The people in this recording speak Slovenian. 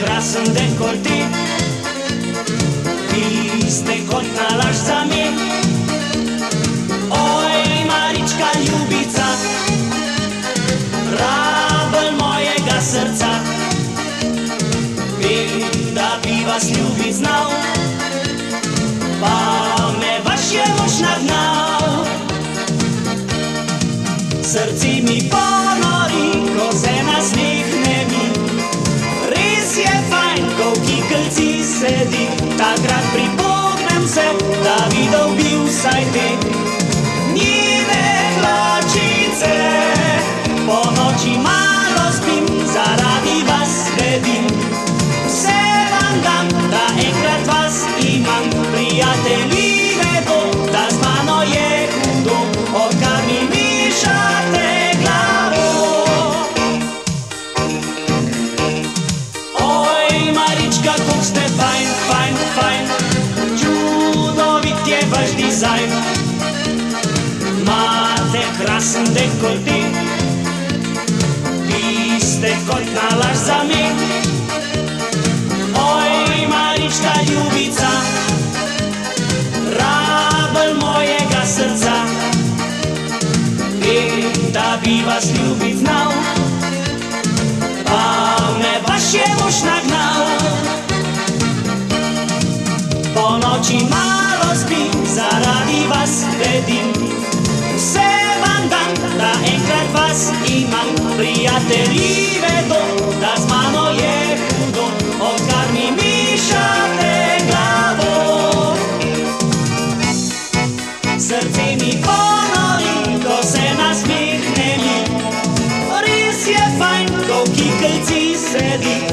krasen dekolti. Vi ste kot nalaž za me. Oj, Marička ljubica, rabel mojega srca. Vem, da bi vas ljubit znal, pa me vaš je mož nagnal. Srce mi ponori, da bi dobil vsaj te njene hlačice. Po noči malo spim, zaradi vas bedim. Vse vam dam, da enkrat vas imam, prijatelji vedo, da vaš dizajn. Mate krasen dekolti, vi ste kot nalaž za me. Oj, Marička, ljubica, rabel mojega srca. Vem, da bi vas ljubit znal, pa me vaš je mož nagnal. Po noči sedim Se vam dam, da enkrat vas imam Prijatelji vedo, da z mano je hudo Odkar mi mišate glavo. Srce mi ponori, ko se nasmihne mi. Res je fajn, ko v kikelci sedim